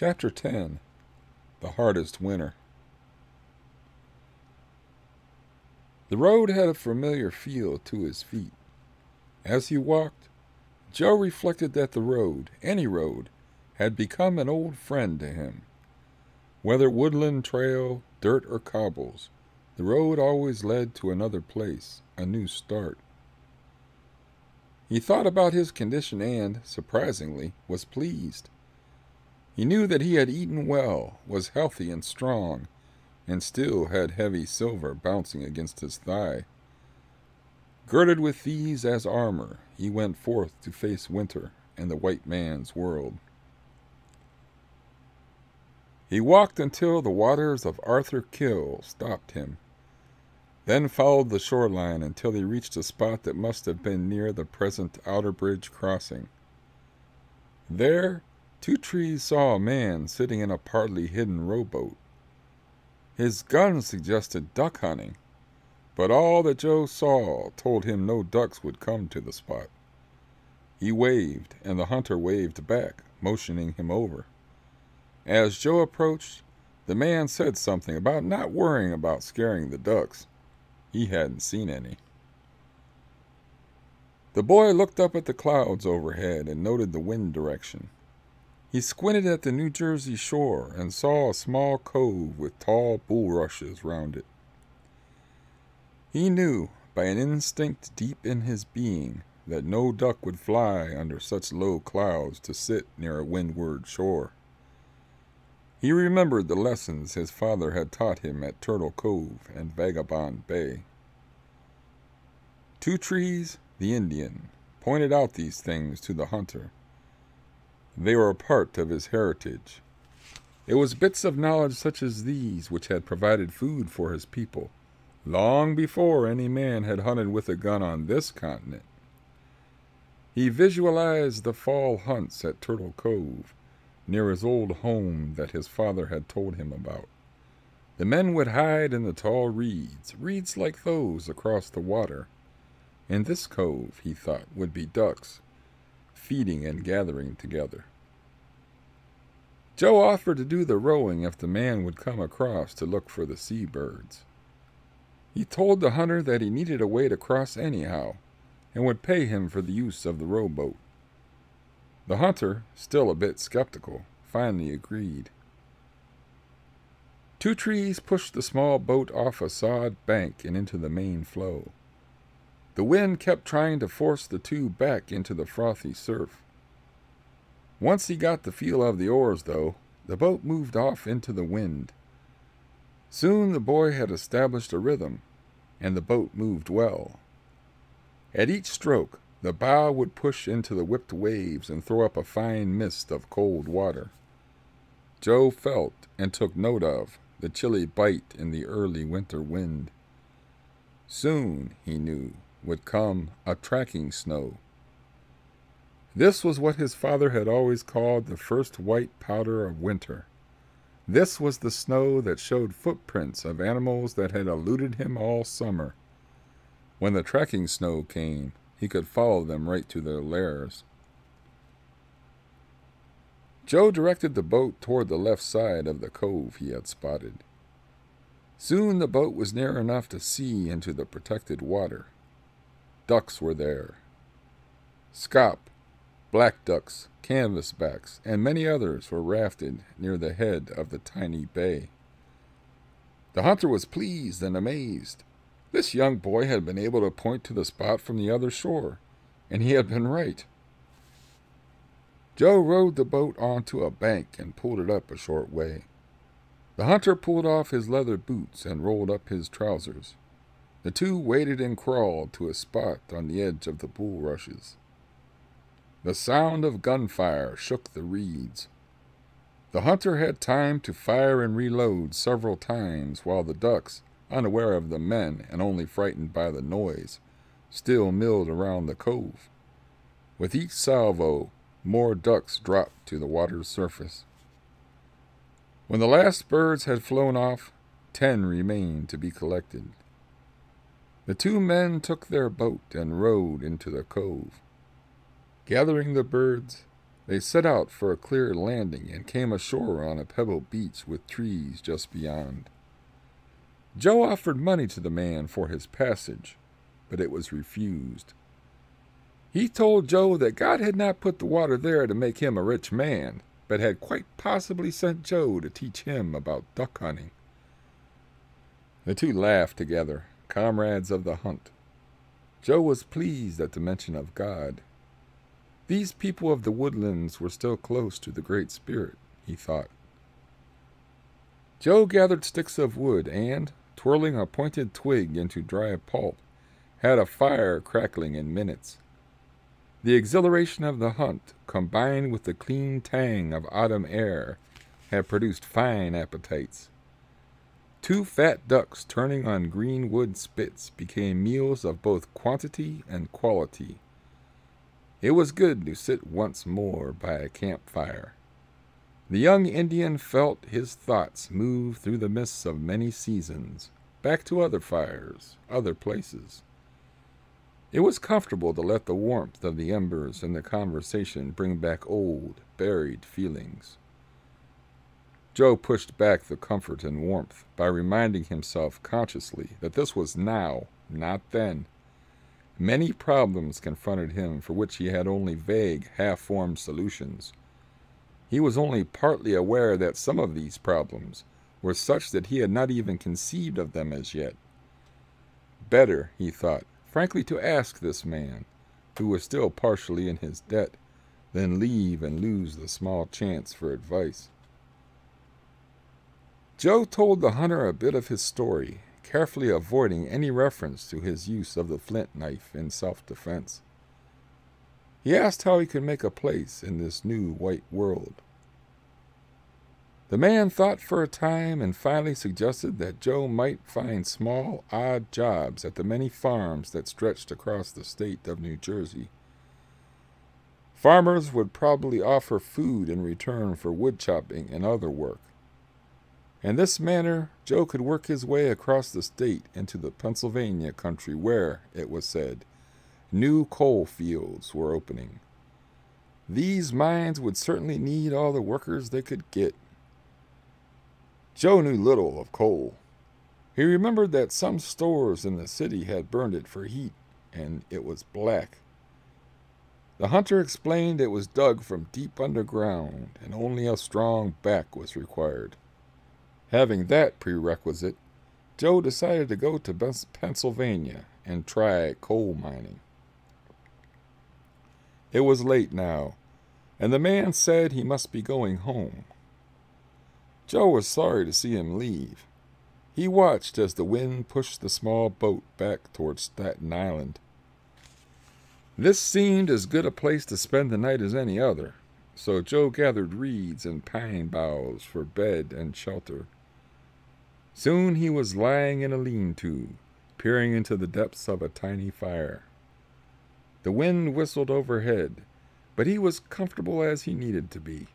Chapter 10 The Hardest Winter The road had a familiar feel to his feet. As he walked, Joe reflected that the road, any road, had become an old friend to him. Whether woodland trail, dirt, or cobbles, the road always led to another place, a new start. He thought about his condition and, surprisingly, was pleased. He knew that he had eaten well, was healthy and strong, and still had heavy silver bouncing against his thigh. Girded with these as armor, he went forth to face winter and the white man's world. He walked until the waters of Arthur Kill stopped him, then followed the shoreline until he reached a spot that must have been near the present Outerbridge Crossing. There, Two Trees saw a man sitting in a partly hidden rowboat. His gun suggested duck hunting, but all that Joe saw told him no ducks would come to the spot. He waved, and the hunter waved back, motioning him over. As Joe approached, the man said something about not worrying about scaring the ducks. He hadn't seen any. The boy looked up at the clouds overhead and noted the wind direction. He squinted at the New Jersey shore and saw a small cove with tall bulrushes round it. He knew, by an instinct deep in his being, that no duck would fly under such low clouds to sit near a windward shore. He remembered the lessons his father had taught him at Turtle Cove and Vagabond Bay. Two Trees, the Indian, pointed out these things to the hunter they were a part of his heritage. It was bits of knowledge such as these which had provided food for his people, long before any man had hunted with a gun on this continent. He visualized the fall hunts at Turtle Cove, near his old home that his father had told him about. The men would hide in the tall reeds, reeds like those across the water. In this cove, he thought, would be ducks, feeding and gathering together. Joe offered to do the rowing if the man would come across to look for the seabirds. He told the hunter that he needed a way to cross anyhow, and would pay him for the use of the rowboat. The hunter, still a bit skeptical, finally agreed. Two trees pushed the small boat off a sod bank and into the main flow. The wind kept trying to force the two back into the frothy surf. Once he got the feel of the oars, though, the boat moved off into the wind. Soon the boy had established a rhythm, and the boat moved well. At each stroke, the bow would push into the whipped waves and throw up a fine mist of cold water. Joe felt and took note of the chilly bite in the early winter wind. Soon, he knew, would come a tracking snow. This was what his father had always called the first white powder of winter. This was the snow that showed footprints of animals that had eluded him all summer. When the tracking snow came, he could follow them right to their lairs. Joe directed the boat toward the left side of the cove he had spotted. Soon the boat was near enough to see into the protected water. Ducks were there. Scaup, black ducks, canvasbacks, and many others were rafted near the head of the tiny bay. The hunter was pleased and amazed. This young boy had been able to point to the spot from the other shore, and he had been right. Joe rowed the boat onto a bank and pulled it up a short way. The hunter pulled off his leather boots and rolled up his trousers. The two waded and crawled to a spot on the edge of the bulrushes. The sound of gunfire shook the reeds. The hunter had time to fire and reload several times while the ducks, unaware of the men and only frightened by the noise, still milled around the cove. With each salvo, more ducks dropped to the water's surface. When the last birds had flown off, ten remained to be collected. The two men took their boat and rowed into the cove. Gathering the birds, They set out for a clear landing and came ashore on a pebble beach with trees just beyond. Joe offered money to the man for his passage, but it was refused. He told Joe that God had not put the water there to make him a rich man, but had quite possibly sent Joe to teach him about duck hunting. The two laughed together, comrades of the hunt. Joe was pleased at the mention of God. These people of the woodlands were still close to the Great Spirit, he thought. Joe gathered sticks of wood and, twirling a pointed twig into dry pulp, had a fire crackling in minutes. The exhilaration of the hunt, combined with the clean tang of autumn air, had produced fine appetites. Two fat ducks turning on green wood spits became meals of both quantity and quality. It was good to sit once more by a campfire. The young Indian felt his thoughts move through the mists of many seasons, back to other fires, other places. It was comfortable to let the warmth of the embers and the conversation bring back old, buried feelings. Joe pushed back the comfort and warmth by reminding himself consciously that this was now, not then. Many problems confronted him for which he had only vague, half formed solutions. He was only partly aware that some of these problems were such that he had not even conceived of them as yet. Better, he thought, frankly to ask this man, who was still partially in his debt, than leave and lose the small chance for advice. Joe told the hunter a bit of his story, carefully avoiding any reference to his use of the flint knife in self defense. He asked how he could make a place in this new white world. The man thought for a time and finally suggested that Joe might find small, odd jobs at the many farms that stretched across the state of New Jersey. Farmers would probably offer food in return for wood chopping and other work. In this manner, Joe could work his way across the state into the Pennsylvania country where, it was said, new coal fields were opening. These mines would certainly need all the workers they could get. Joe knew little of coal. He remembered that some stores in the city had burned it for heat, and it was black. The hunter explained it was dug from deep underground, and only a strong back was required. Having that prerequisite, Joe decided to go to Pennsylvania and try coal mining. It was late now, and the man said he must be going home. Joe was sorry to see him leave. He watched as the wind pushed the small boat back toward Staten Island. This seemed as good a place to spend the night as any other, so Joe gathered reeds and pine boughs for bed and shelter. Soon he was lying in a lean to, peering into the depths of a tiny fire. The wind whistled overhead, but he was comfortable as he needed to be.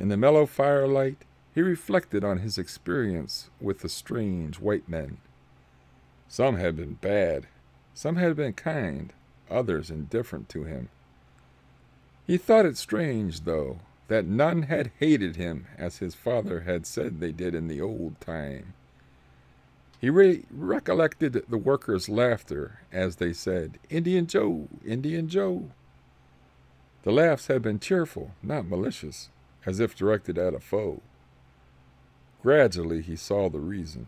In the mellow firelight, he reflected on his experience with the strange white men. Some had been bad, some had been kind, others indifferent to him. He thought it strange, though, that none had hated him as his father had said they did in the old time. He re- recollected the workers' laughter as they said, Indian Joe, Indian Joe. The laughs had been cheerful, not malicious, as if directed at a foe. Gradually he saw the reason.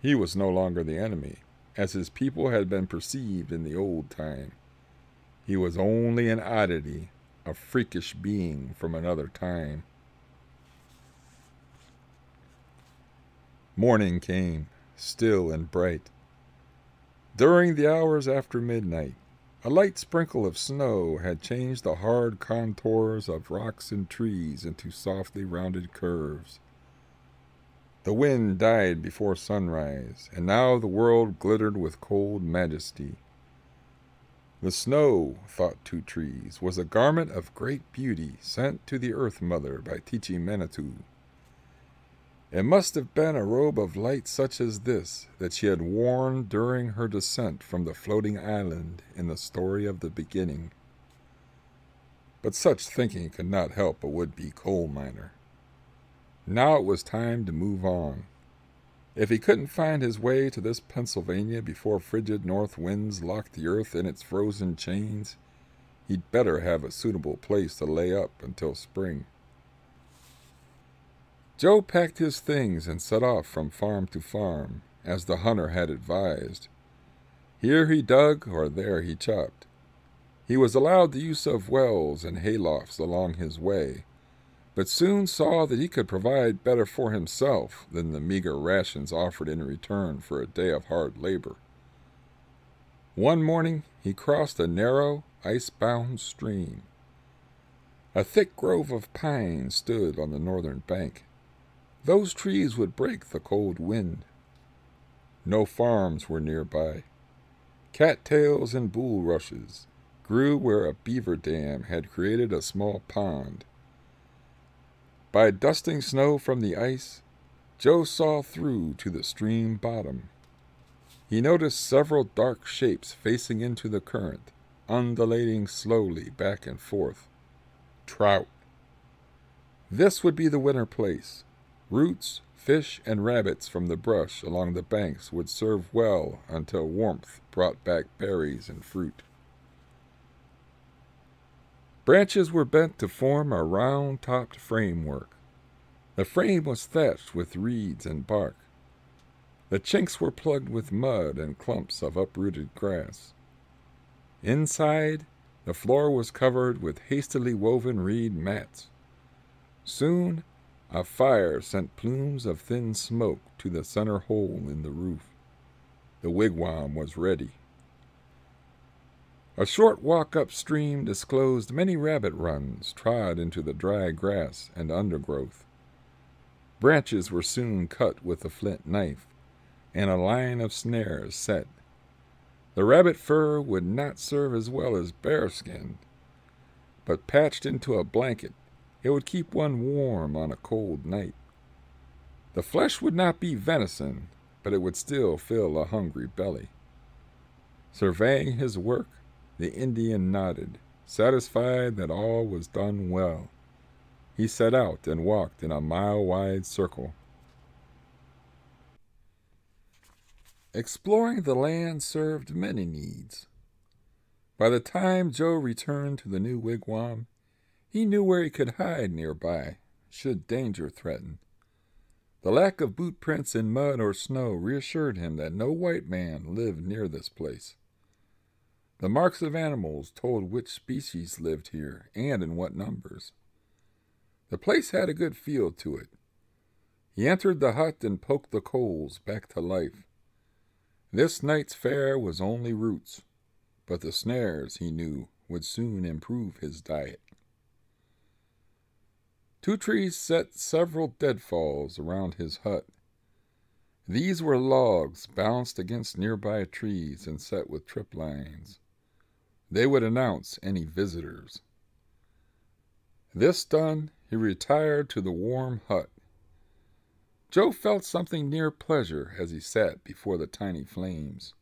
He was no longer the enemy, as his people had been perceived in the old time. He was only an oddity a freakish being from another time. Morning came, still and bright. During the hours after midnight, a light sprinkle of snow had changed the hard contours of rocks and trees into softly rounded curves. The wind died before sunrise, and now the world glittered with cold majesty. The snow, thought Two Trees, was a garment of great beauty sent to the Earth Mother by Teachamentu. It must have been a robe of light such as this that she had worn during her descent from the floating island in the story of the beginning. but such thinking could not help a would be coal miner. Now it was time to move on. If he couldn't find his way to this Pennsylvania before frigid north winds locked the earth in its frozen chains, he'd better have a suitable place to lay up until spring. Joe packed his things and set off from farm to farm, as the hunter had advised. Here he dug, or there he chopped. He was allowed the use of wells and haylofts along his way, but soon saw that he could provide better for himself than the meager rations offered in return for a day of hard labor. One morning he crossed a narrow, ice-bound stream. A thick grove of pines stood on the northern bank. Those trees would break the cold wind. No farms were nearby. Cattails and bulrushes grew where a beaver dam had created a small pond. By dusting snow from the ice, Joe saw through to the stream bottom. He noticed several dark shapes facing into the current, undulating slowly back and forth. Trout. This would be the winter place. Roots, fish, and rabbits from the brush along the banks would serve well until warmth brought back berries and fruit. Branches were bent to form a round-topped framework. The frame was thatched with reeds and bark. The chinks were plugged with mud and clumps of uprooted grass. Inside, the floor was covered with hastily woven reed mats. Soon, a fire sent plumes of thin smoke to the center hole in the roof. The wigwam was ready. A short walk upstream disclosed many rabbit runs trod into the dry grass and undergrowth. Branches were soon cut with a flint knife, and a line of snares set. The rabbit fur would not serve as well as bearskin, but patched into a blanket it would keep one warm on a cold night. The flesh would not be venison, but it would still fill a hungry belly. Surveying his work, the Indian nodded, satisfied that all was done well. He set out and walked in a mile wide circle. Exploring the land served many needs. By the time Joe returned to the new wigwam, he knew where he could hide nearby, should danger threaten. The lack of boot prints in mud or snow reassured him that no white man lived near this place. The marks of animals told which species lived here and in what numbers. The place had a good feel to it. He entered the hut and poked the coals back to life. This night's fare was only roots, but the snares, he knew, would soon improve his diet. Two trees set several deadfalls around his hut. These were logs balanced against nearby trees and set with trip lines. They would announce any visitors. This done, he retired to the warm hut. Joe felt something near pleasure as he sat before the tiny flames.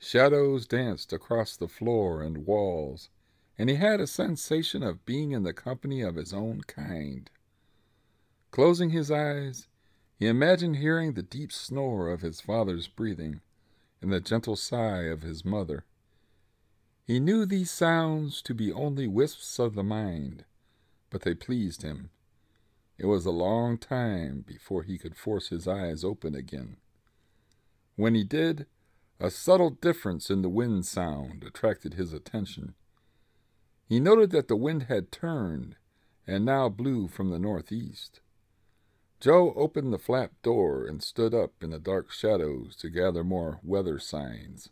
Shadows danced across the floor and walls, and he had a sensation of being in the company of his own kind. Closing his eyes, he imagined hearing the deep snore of his father's breathing and the gentle sigh of his mother. He knew these sounds to be only wisps of the mind, but they pleased him. It was a long time before he could force his eyes open again. When he did, a subtle difference in the wind sound attracted his attention. He noted that the wind had turned and now blew from the northeast. Joe opened the flap door and stood up in the dark shadows to gather more weather signs.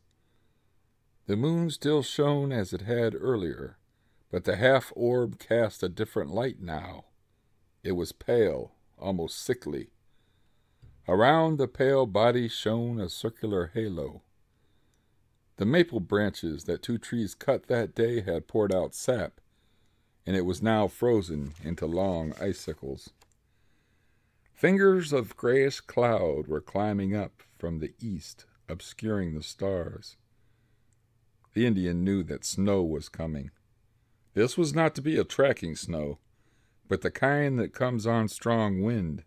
The moon still shone as it had earlier, but the half orb cast a different light now. It was pale, almost sickly. Around the pale body shone a circular halo. The maple branches that two trees cut that day had poured out sap, and it was now frozen into long icicles. Fingers of grayish cloud were climbing up from the east, obscuring the stars. The Indian knew that snow was coming. This was not to be a tracking snow, but the kind that comes on strong wind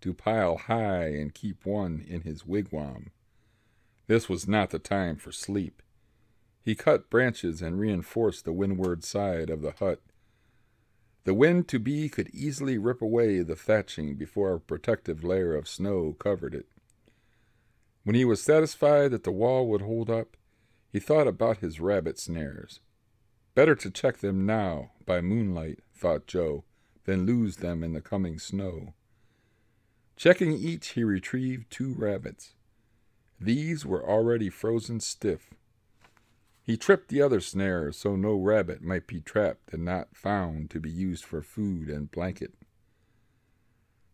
to pile high and keep one in his wigwam. This was not the time for sleep. He cut branches and reinforced the windward side of the hut. The wind to be could easily rip away the thatching before a protective layer of snow covered it. When he was satisfied that the wall would hold up, he thought about his rabbit snares. Better to check them now, by moonlight, thought Joe, than lose them in the coming snow. Checking each, he retrieved two rabbits. These were already frozen stiff. He tripped the other snares so no rabbit might be trapped and not found to be used for food and blanket.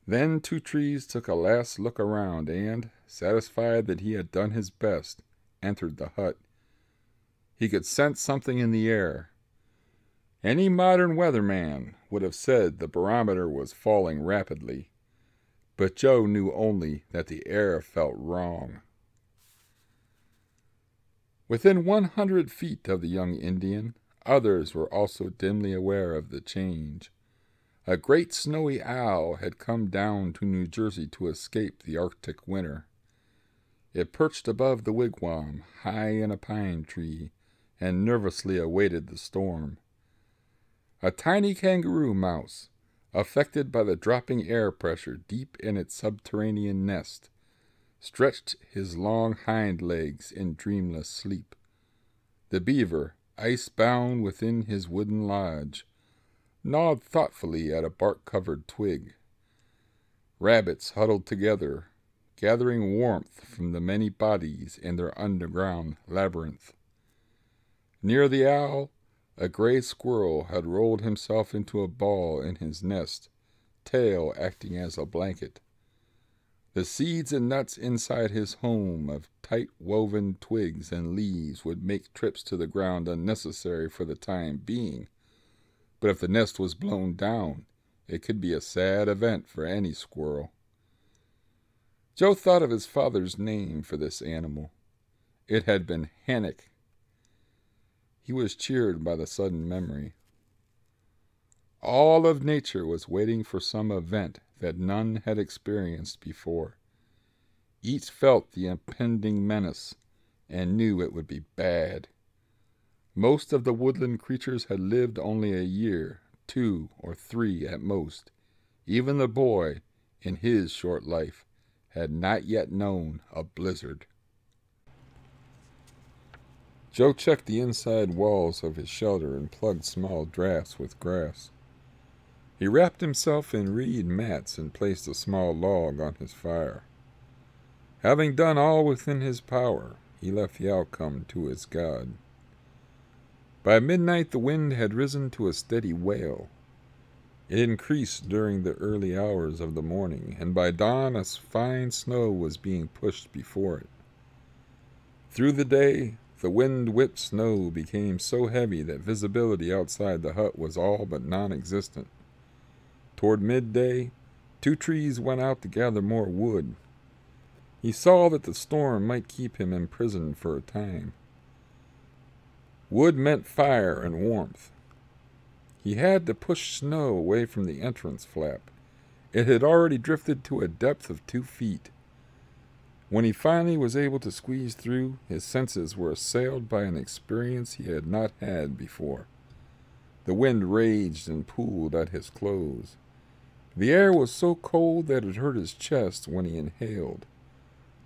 Then Two Trees took a last look around and, satisfied that he had done his best, entered the hut. He could sense something in the air. Any modern weatherman would have said the barometer was falling rapidly, but Joe knew only that the air felt wrong. Within one hundred feet of the young Indian, others were also dimly aware of the change. A great snowy owl had come down to New Jersey to escape the Arctic winter. It perched above the wigwam, high in a pine tree, and nervously awaited the storm. A tiny kangaroo mouse, affected by the dropping air pressure deep in its subterranean nest, stretched his long hind legs in dreamless sleep. The beaver, ice bound within his wooden lodge, gnawed thoughtfully at a bark covered twig. Rabbits huddled together, gathering warmth from the many bodies in their underground labyrinth. Near the owl, a gray squirrel had rolled himself into a ball in his nest, tail acting as a blanket. The seeds and nuts inside his home of tight woven twigs and leaves would make trips to the ground unnecessary for the time being but if the nest was blown down, it could be a sad event for any squirrel. Joe thought of his father's name for this animal. It had been Hannock. He was cheered by the sudden memory. All of nature was waiting for some event that none had experienced before. Each felt the impending menace and knew it would be bad. Most of the woodland creatures had lived only a year, two or three at most. Even the boy, in his short life, had not yet known a blizzard. Joe checked the inside walls of his shelter and plugged small drafts with grass. He wrapped himself in reed mats and placed a small log on his fire. Having done all within his power, he left the outcome to his God. By midnight, the wind had risen to a steady wail. It increased during the early hours of the morning, and by dawn a fine snow was being pushed before it. Through the day, the wind whipped snow became so heavy that visibility outside the hut was all but non existent. Toward midday, Two Trees went out to gather more wood. He saw that the storm might keep him imprisoned for a time. Wood meant fire and warmth. He had to push snow away from the entrance flap. It had already drifted to a depth of two feet. When he finally was able to squeeze through, his senses were assailed by an experience he had not had before. The wind raged and pooled at his clothes. The air was so cold that it hurt his chest when he inhaled.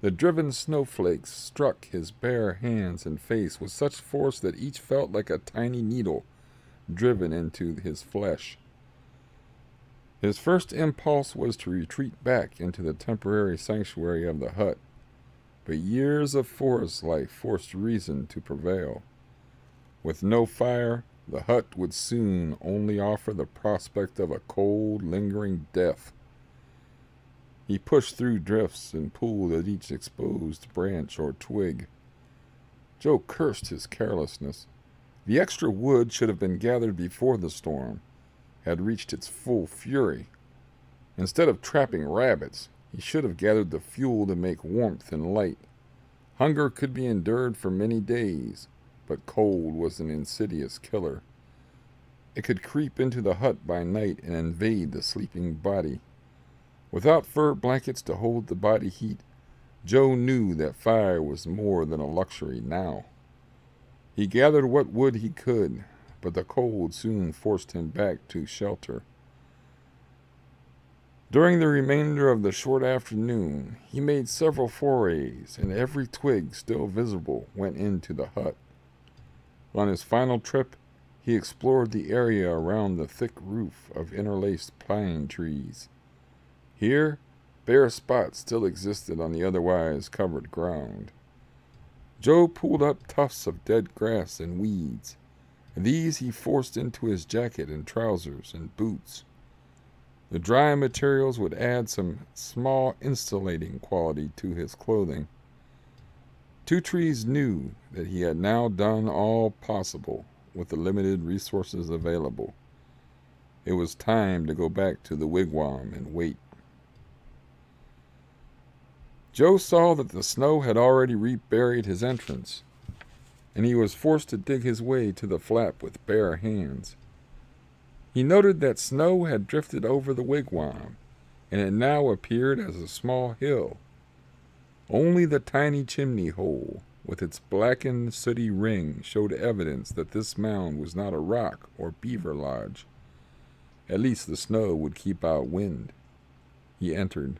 The driven snowflakes struck his bare hands and face with such force that each felt like a tiny needle driven into his flesh. His first impulse was to retreat back into the temporary sanctuary of the hut, but years of forest life forced reason to prevail. With no fire, the hut would soon only offer the prospect of a cold, lingering death. He pushed through drifts and pulled at each exposed branch or twig. Joe cursed his carelessness. The extra wood should have been gathered before the storm had reached its full fury. Instead of trapping rabbits, he should have gathered the fuel to make warmth and light. Hunger could be endured for many days, but cold was an insidious killer. It could creep into the hut by night and invade the sleeping body. Without fur blankets to hold the body heat, Joe knew that fire was more than a luxury now. He gathered what wood he could, but the cold soon forced him back to shelter. During the remainder of the short afternoon, he made several forays, and every twig still visible went into the hut. On his final trip, he explored the area around the thick roof of interlaced pine trees. Here, bare spots still existed on the otherwise covered ground. Joe pulled up tufts of dead grass and weeds, and these he forced into his jacket and trousers and boots. The dry materials would add some small insulating quality to his clothing. Two Trees knew that he had now done all possible with the limited resources available. It was time to go back to the wigwam and wait. Joe saw that the snow had already reburied his entrance, and he was forced to dig his way to the flap with bare hands. He noted that snow had drifted over the wigwam, and it now appeared as a small hill. Only the tiny chimney hole, with its blackened, sooty ring, showed evidence that this mound was not a rock or beaver lodge. At least the snow would keep out wind. He entered.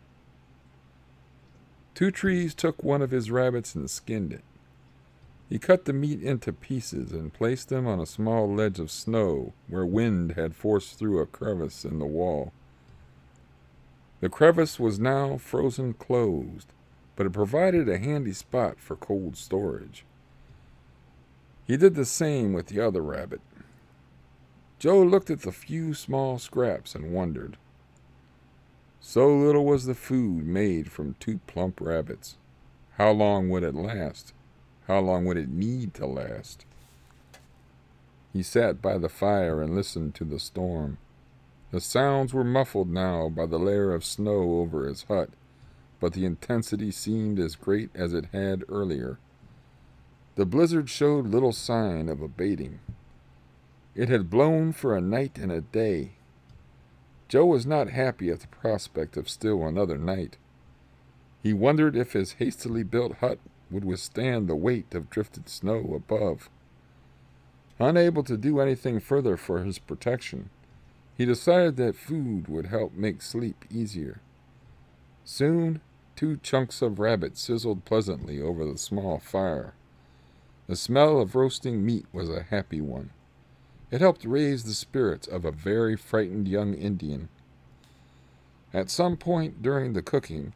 Two Trees took one of his rabbits and skinned it. He cut the meat into pieces and placed them on a small ledge of snow where wind had forced through a crevice in the wall. The crevice was now frozen closed, but it provided a handy spot for cold storage. He did the same with the other rabbit. Joe looked at the few small scraps and wondered. So little was the food made from two plump rabbits. How long would it last? How long would it need to last? He sat by the fire and listened to the storm. The sounds were muffled now by the layer of snow over his hut, but the intensity seemed as great as it had earlier. The blizzard showed little sign of abating. It had blown for a night and a day. Joe was not happy at the prospect of still another night. He wondered if his hastily built hut would withstand the weight of drifted snow above. Unable to do anything further for his protection, he decided that food would help make sleep easier. Soon, two chunks of rabbit sizzled pleasantly over the small fire. The smell of roasting meat was a happy one. It helped raise the spirits of a very frightened young Indian. At some point during the cooking,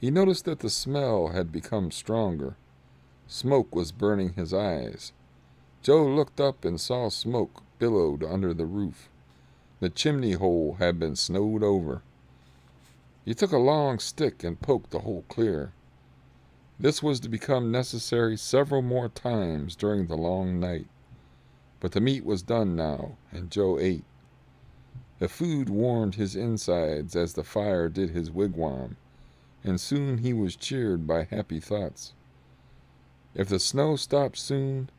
he noticed that the smell had become stronger. Smoke was burning his eyes. Joe looked up and saw smoke billowed under the roof. The chimney hole had been snowed over. He took a long stick and poked the hole clear. This was to become necessary several more times during the long night. But the meat was done now, and Joe ate. The food warmed his insides as the fire did his wigwam, and soon he was cheered by happy thoughts. If the snow stopped soon,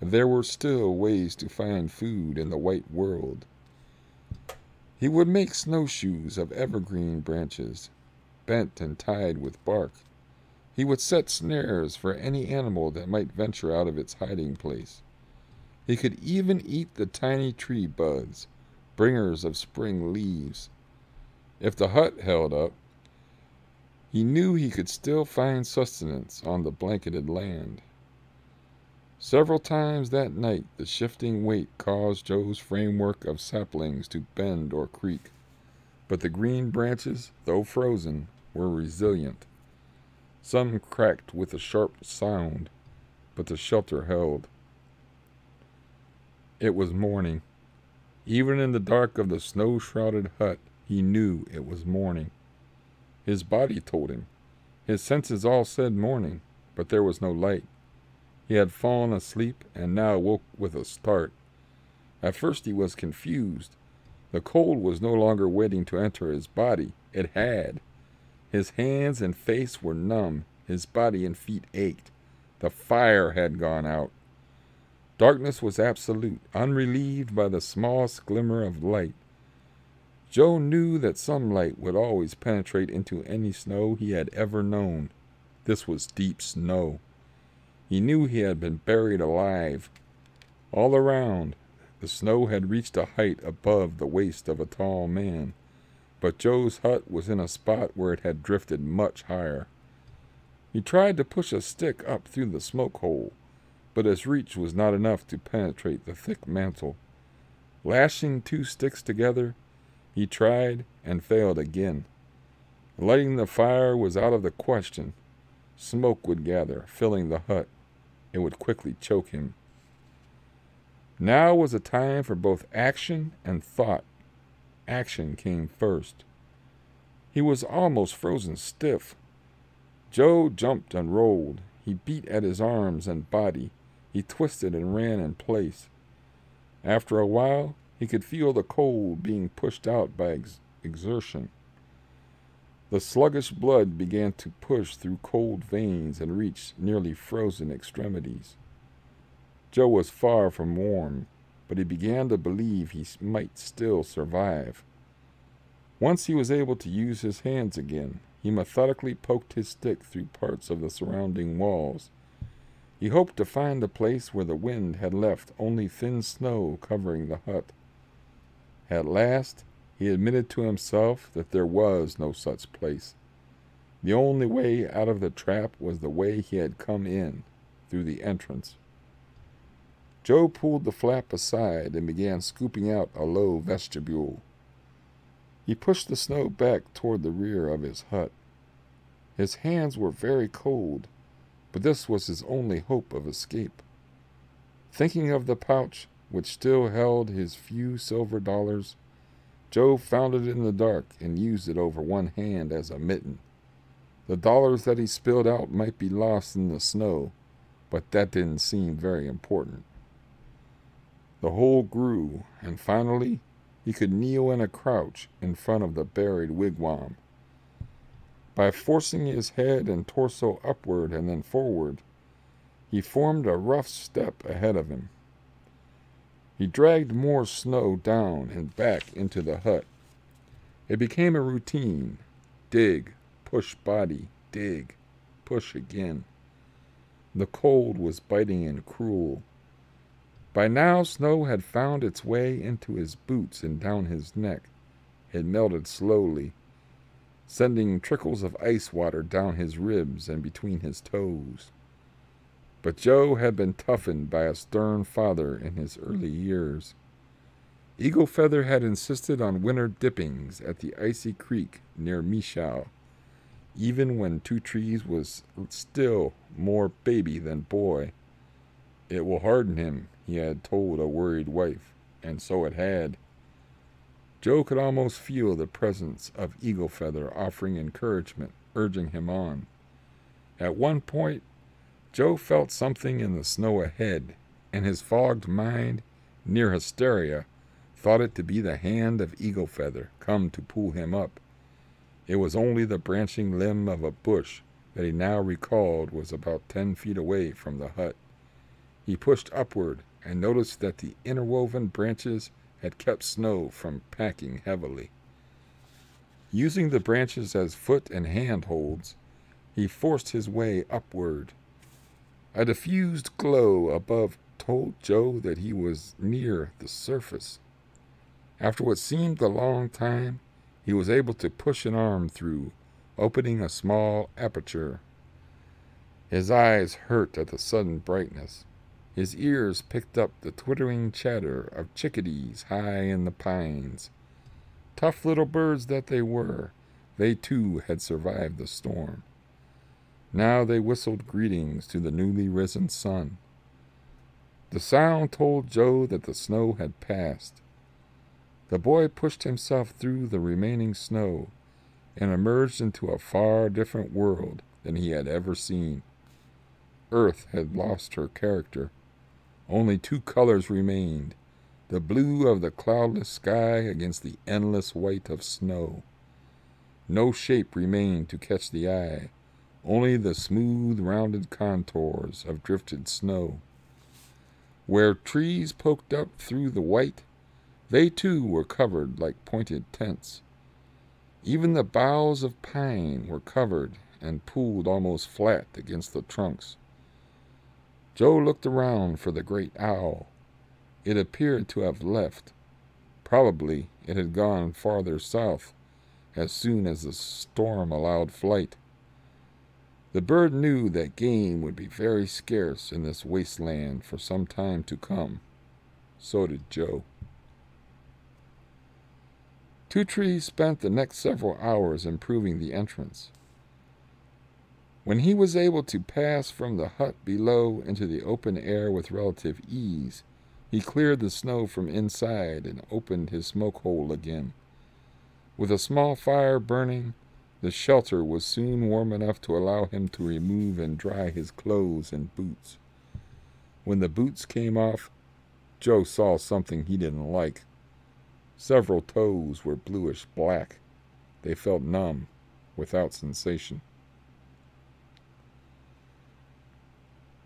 there were still ways to find food in the white world. He would make snowshoes of evergreen branches, bent and tied with bark. He would set snares for any animal that might venture out of its hiding place. He could even eat the tiny tree buds, bringers of spring leaves. If the hut held up, he knew he could still find sustenance on the blanketed land. Several times that night the shifting weight caused Joe's framework of saplings to bend or creak, but the green branches, though frozen, were resilient. Some cracked with a sharp sound, but the shelter held. It was morning. Even in the dark of the snow shrouded hut, he knew it was morning. His body told him. His senses all said morning, but there was no light. He had fallen asleep and now woke with a start. At first he was confused. The cold was no longer waiting to enter his body. It had. His hands and face were numb. His body and feet ached. The fire had gone out. Darkness was absolute, unrelieved by the smallest glimmer of light. Joe knew that some light would always penetrate into any snow he had ever known. This was deep snow. He knew he had been buried alive. All around, the snow had reached a height above the waist of a tall man, but Joe's hut was in a spot where it had drifted much higher. He tried to push a stick up through the smoke hole, but his reach was not enough to penetrate the thick mantle. Lashing two sticks together, he tried and failed again. Lighting the fire was out of the question. Smoke would gather, filling the hut. It would quickly choke him. Now was a time for both action and thought. Action came first. He was almost frozen stiff. Joe jumped and rolled. He beat at his arms and body. He twisted and ran in place. After a while, he could feel the cold being pushed out by ex exertion. The sluggish blood began to push through cold veins and reach nearly frozen extremities. Joe was far from warm, but he began to believe he might still survive. Once he was able to use his hands again, he methodically poked his stick through parts of the surrounding walls. He hoped to find a place where the wind had left only thin snow covering the hut. At last, he admitted to himself that there was no such place. The only way out of the trap was the way he had come in, through the entrance. Joe pulled the flap aside and began scooping out a low vestibule. He pushed the snow back toward the rear of his hut. His hands were very cold, but this was his only hope of escape. Thinking of the pouch which still held his few silver dollars, Joe found it in the dark and used it over one hand as a mitten. The dollars that he spilled out might be lost in the snow, but that didn't seem very important. The hole grew, and finally he could kneel in a crouch in front of the buried wigwam. By forcing his head and torso upward and then forward, he formed a rough step ahead of him. He dragged more snow down and back into the hut. It became a routine. Dig, push body, dig, push again. The cold was biting and cruel. By now, snow had found its way into his boots and down his neck. It melted slowly, sending trickles of ice water down his ribs and between his toes. But Joe had been toughened by a stern father in his hmm. early years. Eagle Feather had insisted on winter dippings at the icy creek near Michow, even when Two Trees was still more baby than boy. It will harden him, he had told a worried wife, and so it had. Joe could almost feel the presence of Eagle Feather offering encouragement, urging him on. At one point, Joe felt something in the snow ahead, and his fogged mind, near hysteria, thought it to be the hand of Eagle Feather come to pull him up. It was only the branching limb of a bush that he now recalled was about ten feet away from the hut. He pushed upward and noticed that the interwoven branches had kept snow from packing heavily. Using the branches as foot and hand holds, he forced his way upward a diffused glow above told Joe that he was near the surface. After what seemed a long time, he was able to push an arm through, opening a small aperture. His eyes hurt at the sudden brightness. His ears picked up the twittering chatter of chickadees high in the pines. Tough little birds that they were, they too had survived the storm. Now they whistled greetings to the newly risen sun. The sound told Joe that the snow had passed. The boy pushed himself through the remaining snow and emerged into a far different world than he had ever seen. Earth had lost her character. Only two colors remained the blue of the cloudless sky against the endless white of snow. No shape remained to catch the eye only the smooth, rounded contours of drifted snow. Where trees poked up through the white, they too were covered like pointed tents. Even the boughs of pine were covered and pooled almost flat against the trunks. Joe looked around for the great owl. It appeared to have left. Probably it had gone farther south as soon as the storm allowed flight. The bird knew that game would be very scarce in this wasteland for some time to come. So did Joe. Two Trees spent the next several hours improving the entrance. When he was able to pass from the hut below into the open air with relative ease, he cleared the snow from inside and opened his smoke hole again. With a small fire burning, the shelter was soon warm enough to allow him to remove and dry his clothes and boots. When the boots came off, Joe saw something he didn't like. Several toes were bluish black. They felt numb, without sensation.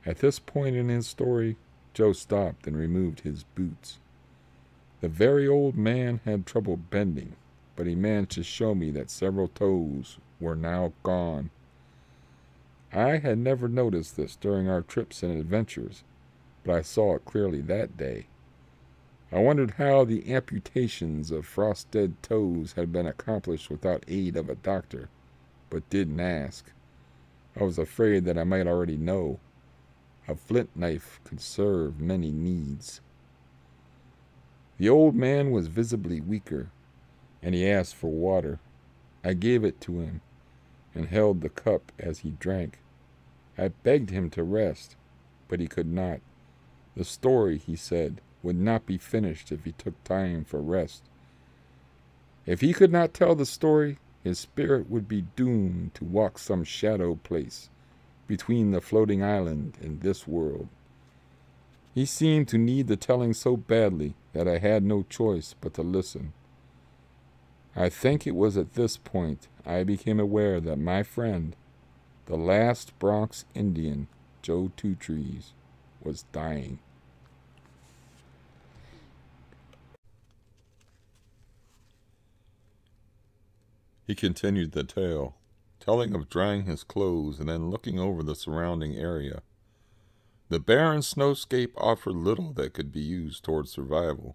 At this point in his story, Joe stopped and removed his boots. The very old man had trouble bending, but he managed to show me that several toes were now gone. I had never noticed this during our trips and adventures, but I saw it clearly that day. I wondered how the amputations of frost-dead toes had been accomplished without aid of a doctor, but didn't ask. I was afraid that I might already know. A flint knife could serve many needs. The old man was visibly weaker, and he asked for water. I gave it to him and held the cup as he drank. I begged him to rest, but he could not. The story, he said, would not be finished if he took time for rest. If he could not tell the story, his spirit would be doomed to walk some shadow place between the floating island and this world. He seemed to need the telling so badly that I had no choice but to listen. I think it was at this point I became aware that my friend, the last Bronx Indian, Joe Two Trees, was dying. He continued the tale, telling of drying his clothes and then looking over the surrounding area. The barren snowscape offered little that could be used toward survival.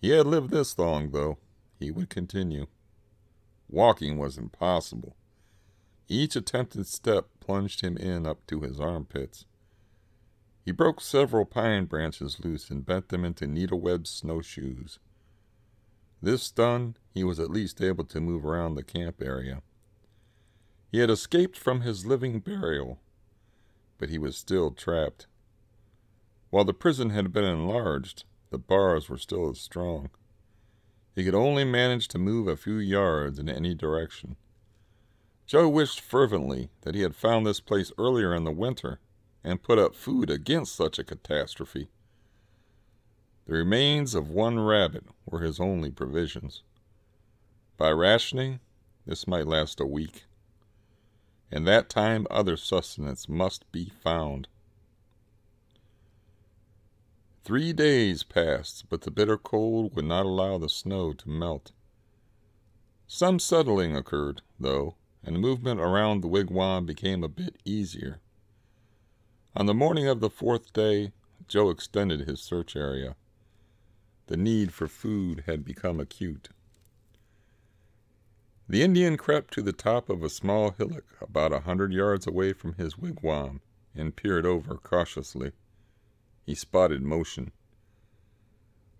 He had lived this long, though. He would continue. Walking was impossible. Each attempted step plunged him in up to his armpits. He broke several pine branches loose and bent them into needle-webbed snowshoes. This done, he was at least able to move around the camp area. He had escaped from his living burial, but he was still trapped. While the prison had been enlarged, the bars were still as strong. He could only manage to move a few yards in any direction. Joe wished fervently that he had found this place earlier in the winter and put up food against such a catastrophe. The remains of one rabbit were his only provisions. By rationing, this might last a week. In that time, other sustenance must be found. Three days passed, but the bitter cold would not allow the snow to melt. Some settling occurred, though, and the movement around the wigwam became a bit easier. On the morning of the fourth day, Joe extended his search area. The need for food had become acute. The Indian crept to the top of a small hillock about a hundred yards away from his wigwam and peered over cautiously. He spotted motion.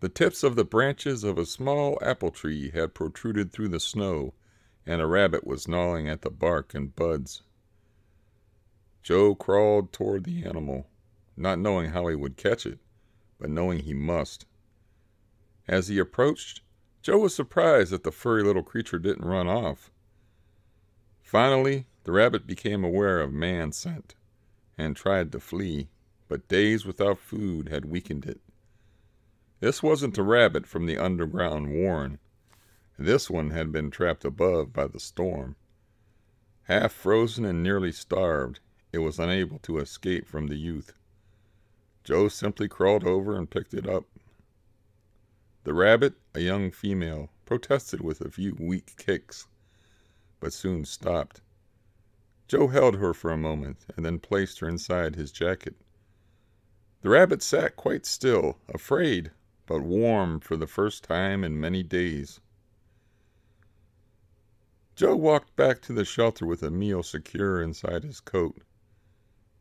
The tips of the branches of a small apple tree had protruded through the snow, and a rabbit was gnawing at the bark and buds. Joe crawled toward the animal, not knowing how he would catch it, but knowing he must. As he approached, Joe was surprised that the furry little creature didn't run off. Finally, the rabbit became aware of man scent and tried to flee, but days without food had weakened it. This wasn't a rabbit from the underground warren. This one had been trapped above by the storm. Half frozen and nearly starved, it was unable to escape from the youth. Joe simply crawled over and picked it up. The rabbit, a young female, protested with a few weak kicks, but soon stopped. Joe held her for a moment and then placed her inside his jacket. The rabbit sat quite still, afraid, but warm for the first time in many days. Joe walked back to the shelter with a meal secure inside his coat.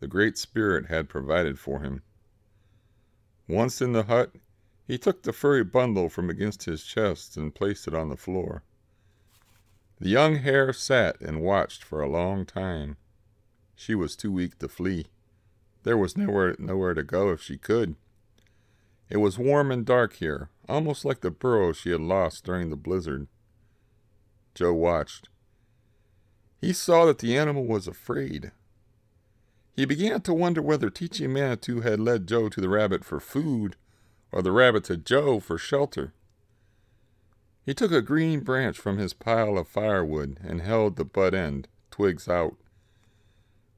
The Great Spirit had provided for him. Once in the hut, he took the furry bundle from against his chest and placed it on the floor. The young hare sat and watched for a long time. She was too weak to flee. There was nowhere, nowhere to go if she could. It was warm and dark here, almost like the burrow she had lost during the blizzard. Joe watched. He saw that the animal was afraid. He began to wonder whether Teaching Manitou had led Joe to the rabbit for food or the rabbit to Joe for shelter. He took a green branch from his pile of firewood and held the butt end, twigs out.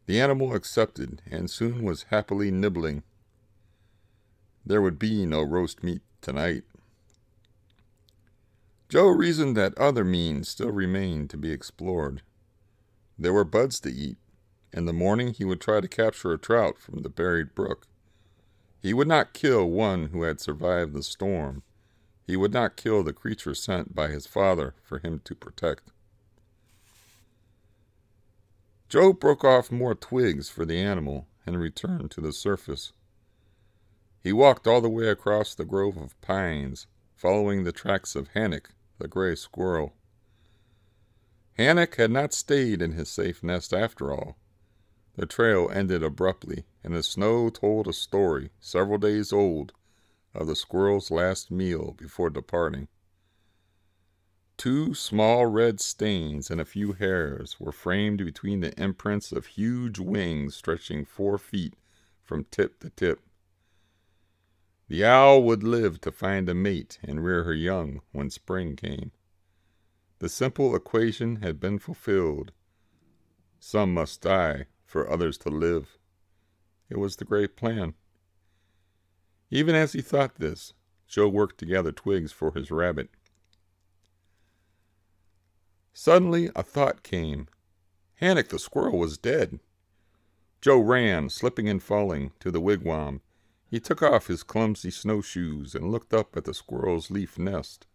The animal accepted and soon was happily nibbling. There would be no roast meat tonight. Joe reasoned that other means still remained to be explored. There were buds to eat. In the morning he would try to capture a trout from the buried brook. He would not kill one who had survived the storm. He would not kill the creature sent by his father for him to protect. Joe broke off more twigs for the animal and returned to the surface. He walked all the way across the grove of pines, following the tracks of Hannock, the gray squirrel. Hannock had not stayed in his safe nest after all. The trail ended abruptly, and the snow told a story several days old of the squirrel's last meal before departing. Two small red stains and a few hairs were framed between the imprints of huge wings stretching four feet from tip to tip. The owl would live to find a mate and rear her young when spring came. The simple equation had been fulfilled. Some must die for others to live. It was the great plan. Even as he thought this, Joe worked to gather twigs for his rabbit. Suddenly a thought came. Hannock the squirrel was dead. Joe ran, slipping and falling, to the wigwam he took off his clumsy snowshoes and looked up at the squirrel's leaf nest.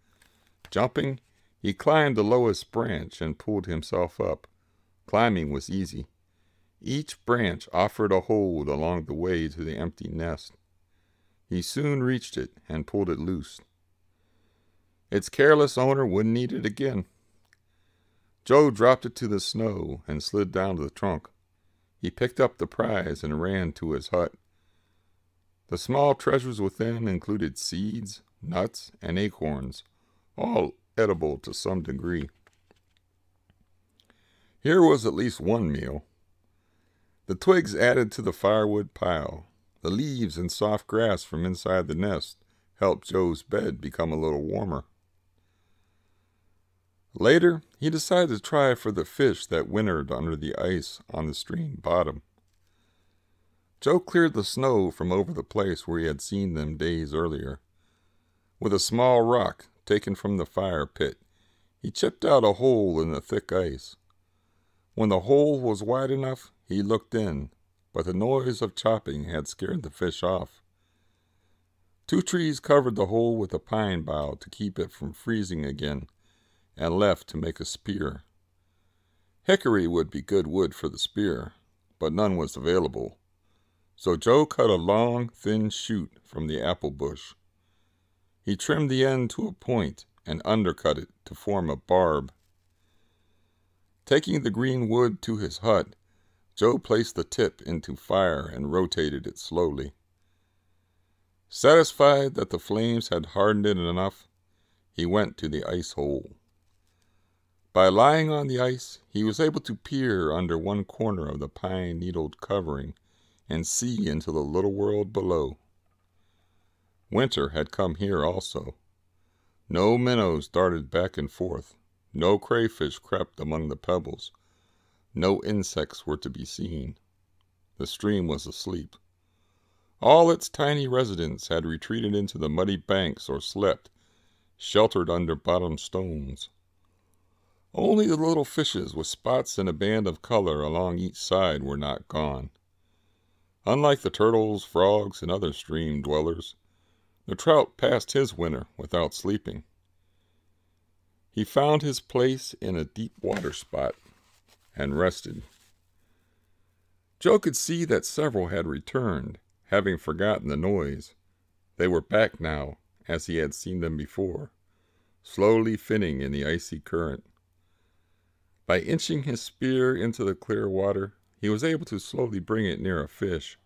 Jumping, he climbed the lowest branch and pulled himself up. Climbing was easy. Each branch offered a hold along the way to the empty nest. He soon reached it and pulled it loose. Its careless owner wouldn't need it again. Joe dropped it to the snow and slid down to the trunk. He picked up the prize and ran to his hut. The small treasures within included seeds, nuts, and acorns, all edible to some degree. Here was at least one meal. The twigs added to the firewood pile. The leaves and soft grass from inside the nest helped Joe's bed become a little warmer. Later, he decided to try for the fish that wintered under the ice on the stream bottom. Joe cleared the snow from over the place where he had seen them days earlier. With a small rock taken from the fire pit, he chipped out a hole in the thick ice. When the hole was wide enough, he looked in, but the noise of chopping had scared the fish off. Two trees covered the hole with a pine bough to keep it from freezing again, and left to make a spear. Hickory would be good wood for the spear, but none was available. So Joe cut a long, thin shoot from the apple bush. He trimmed the end to a point and undercut it to form a barb. Taking the green wood to his hut, Joe placed the tip into fire and rotated it slowly. Satisfied that the flames had hardened it enough, he went to the ice hole. By lying on the ice, he was able to peer under one corner of the pine needled covering and see into the little world below. Winter had come here also. No minnows darted back and forth, no crayfish crept among the pebbles, no insects were to be seen. The stream was asleep. All its tiny residents had retreated into the muddy banks or slept, sheltered under bottom stones. Only the little fishes with spots and a band of color along each side were not gone. Unlike the turtles, frogs, and other stream dwellers, the trout passed his winter without sleeping. He found his place in a deep water spot and rested. Joe could see that several had returned, having forgotten the noise. They were back now, as he had seen them before, slowly finning in the icy current. By inching his spear into the clear water, he was able to slowly bring it near a fish.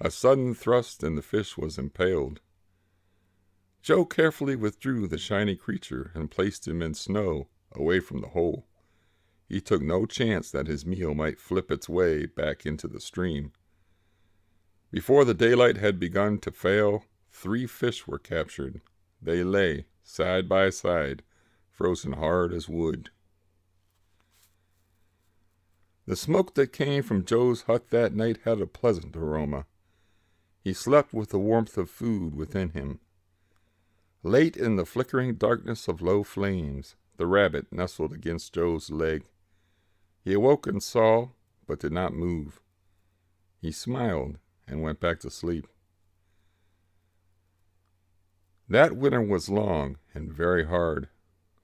A sudden thrust and the fish was impaled. Joe carefully withdrew the shiny creature and placed him in snow, away from the hole. He took no chance that his meal might flip its way back into the stream. Before the daylight had begun to fail, three fish were captured. They lay, side by side, frozen hard as wood. The smoke that came from Joe's hut that night had a pleasant aroma. He slept with the warmth of food within him. Late in the flickering darkness of low flames, the rabbit nestled against Joe's leg. He awoke and saw, but did not move. He smiled and went back to sleep. That winter was long and very hard.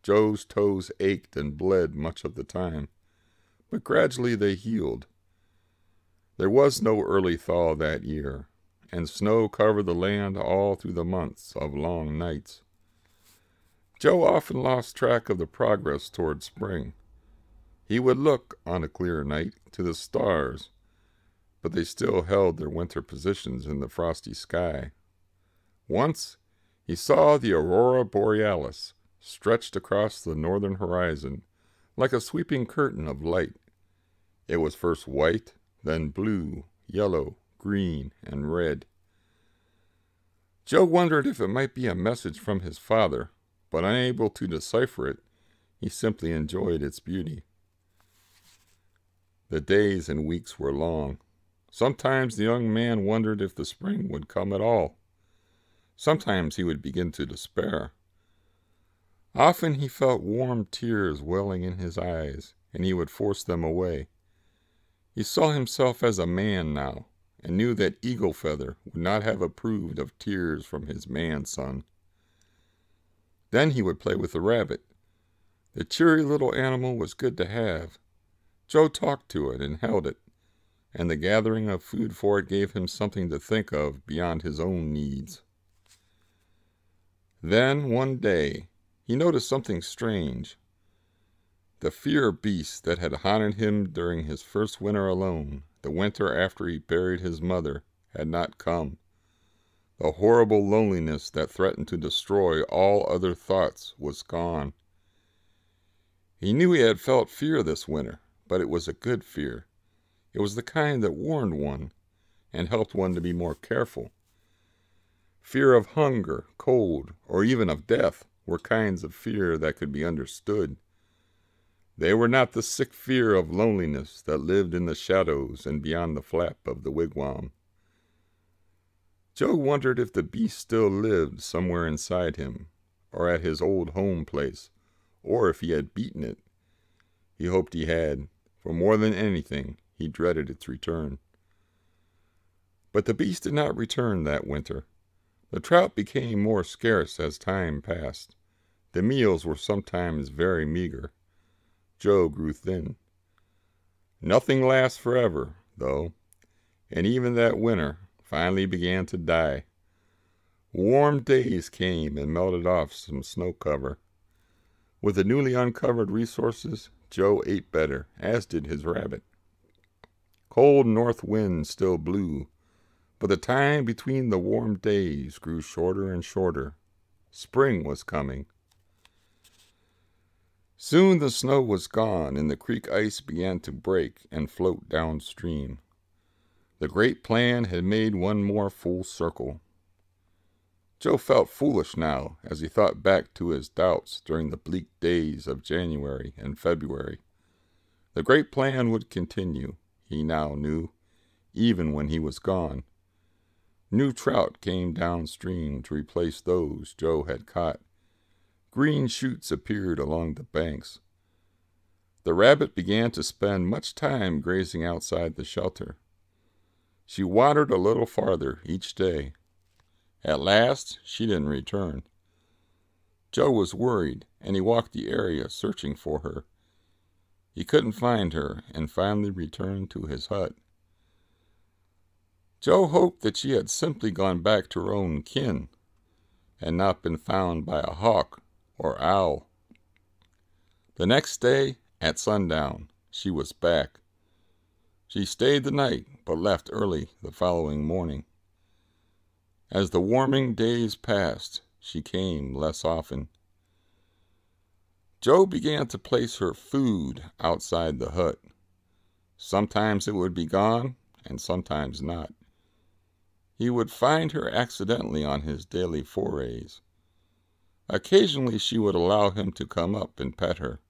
Joe's toes ached and bled much of the time, but gradually they healed. There was no early thaw that year, and snow covered the land all through the months of long nights. Joe often lost track of the progress toward spring. He would look, on a clear night, to the stars, but they still held their winter positions in the frosty sky. Once he saw the aurora borealis stretched across the northern horizon like a sweeping curtain of light. It was first white, then blue, yellow, green, and red. Joe wondered if it might be a message from his father, but unable to decipher it, he simply enjoyed its beauty. The days and weeks were long. Sometimes the young man wondered if the spring would come at all. Sometimes he would begin to despair. Often he felt warm tears welling in his eyes, and he would force them away. He saw himself as a man now, and knew that Eagle Feather would not have approved of tears from his man son. Then he would play with the rabbit. The cheery little animal was good to have, Joe talked to it and held it, and the gathering of food for it gave him something to think of beyond his own needs. Then, one day, he noticed something strange. The fear beast that had haunted him during his first winter alone, the winter after he buried his mother, had not come. The horrible loneliness that threatened to destroy all other thoughts was gone. He knew he had felt fear this winter, but it was a good fear. It was the kind that warned one and helped one to be more careful. Fear of hunger, cold, or even of death were kinds of fear that could be understood. They were not the sick fear of loneliness that lived in the shadows and beyond the flap of the wigwam. Joe wondered if the beast still lived somewhere inside him, or at his old home place, or if he had beaten it. He hoped he had, for more than anything, he dreaded its return. But the beast did not return that winter. The trout became more scarce as time passed. The meals were sometimes very meager. Joe grew thin. Nothing lasts forever, though, and even that winter finally began to die. Warm days came and melted off some snow cover. With the newly uncovered resources, Joe ate better, as did his rabbit. Cold north winds still blew, but the time between the warm days grew shorter and shorter. Spring was coming. Soon the snow was gone, and the creek ice began to break and float downstream. The great plan had made one more full circle. Joe felt foolish now as he thought back to his doubts during the bleak days of January and February. The great plan would continue, he now knew, even when he was gone. New trout came downstream to replace those Joe had caught. Green shoots appeared along the banks. The rabbit began to spend much time grazing outside the shelter. She wandered a little farther each day. At last, she didn't return. Joe was worried, and he walked the area searching for her. He couldn't find her and finally returned to his hut. Joe hoped that she had simply gone back to her own kin and not been found by a hawk or owl. The next day, at sundown, she was back. She stayed the night, but left early the following morning. As the warming days passed, she came less often. Joe began to place her food outside the hut. Sometimes it would be gone, and sometimes not. He would find her accidentally on his daily forays. Occasionally she would allow him to come up and pet her.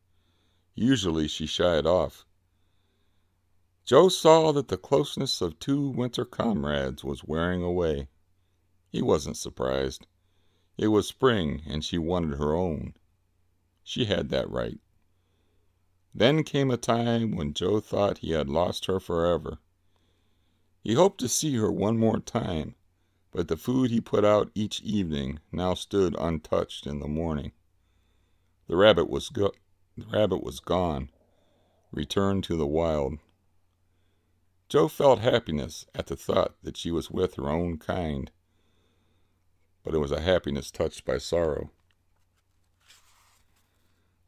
Usually she shied off. Joe saw that the closeness of two winter comrades was wearing away. He wasn't surprised. It was spring, and she wanted her own. She had that right. Then came a time when Joe thought he had lost her forever. He hoped to see her one more time, but the food he put out each evening now stood untouched in the morning. The rabbit was go- the rabbit was gone, returned to the wild. Joe felt happiness at the thought that she was with her own kind, but it was a happiness touched by sorrow.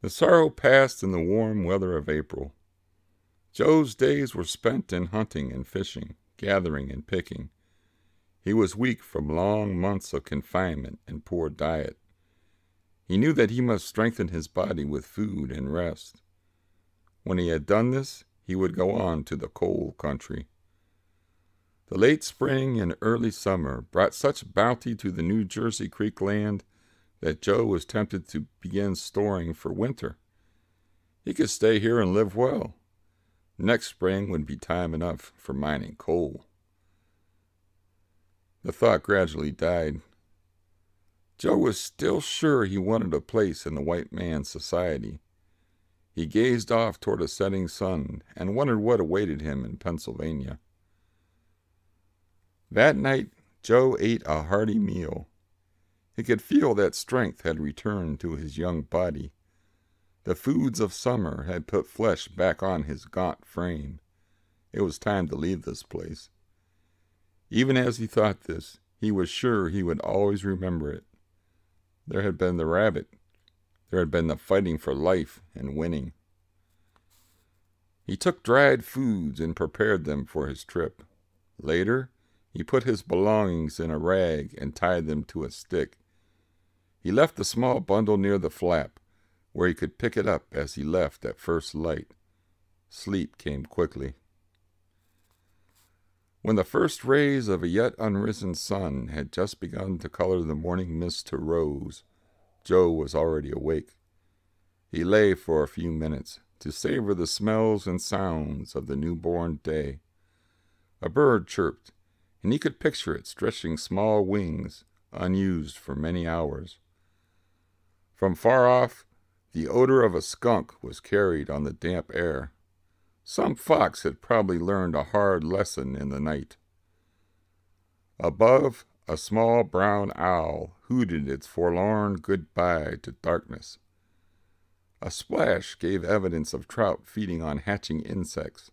The sorrow passed in the warm weather of April. Joe's days were spent in hunting and fishing, gathering and picking. He was weak from long months of confinement and poor diet. He knew that he must strengthen his body with food and rest. When he had done this, he would go on to the coal country. The late spring and early summer brought such bounty to the New Jersey Creek land that Joe was tempted to begin storing for winter. He could stay here and live well. Next spring would be time enough for mining coal. The thought gradually died. Joe was still sure he wanted a place in the white man's society. He gazed off toward a setting sun and wondered what awaited him in Pennsylvania. That night, Joe ate a hearty meal. He could feel that strength had returned to his young body. The foods of summer had put flesh back on his gaunt frame. It was time to leave this place. Even as he thought this, he was sure he would always remember it. There had been the rabbit, there had been the fighting for life and winning. He took dried foods and prepared them for his trip. Later, he put his belongings in a rag and tied them to a stick. He left the small bundle near the flap, where he could pick it up as he left at first light. Sleep came quickly. When the first rays of a yet unrisen sun had just begun to color the morning mist to rose, Joe was already awake. He lay for a few minutes to savor the smells and sounds of the newborn day. A bird chirped, and he could picture it stretching small wings, unused for many hours. From far off, the odor of a skunk was carried on the damp air. Some fox had probably learned a hard lesson in the night. Above, a small brown owl hooted its forlorn goodbye to darkness. A splash gave evidence of trout feeding on hatching insects.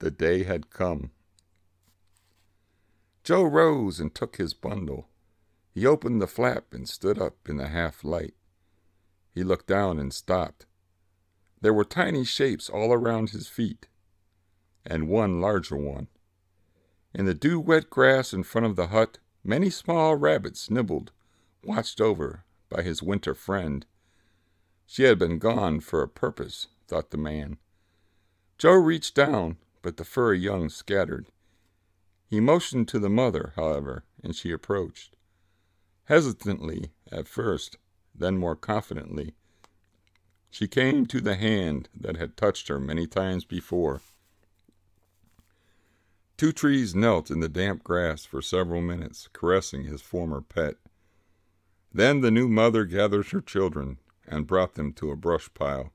The day had come. Joe rose and took his bundle. He opened the flap and stood up in the half light. He looked down and stopped. There were tiny shapes all around his feet, and one larger one. In the dew wet grass in front of the hut, many small rabbits nibbled, watched over by his winter friend. She had been gone for a purpose, thought the man. Joe reached down, but the furry young scattered. He motioned to the mother, however, and she approached. Hesitantly at first, then more confidently, she came to the hand that had touched her many times before. Two Trees knelt in the damp grass for several minutes, caressing his former pet. Then the new mother gathered her children and brought them to a brush pile.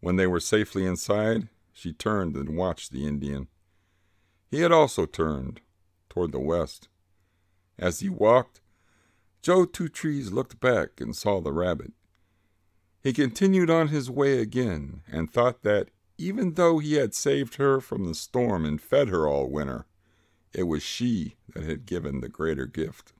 When they were safely inside, she turned and watched the Indian. He had also turned toward the west. As he walked, Joe Two Trees looked back and saw the rabbit. He continued on his way again and thought that even though he had saved her from the storm and fed her all winter, it was she that had given the greater gift.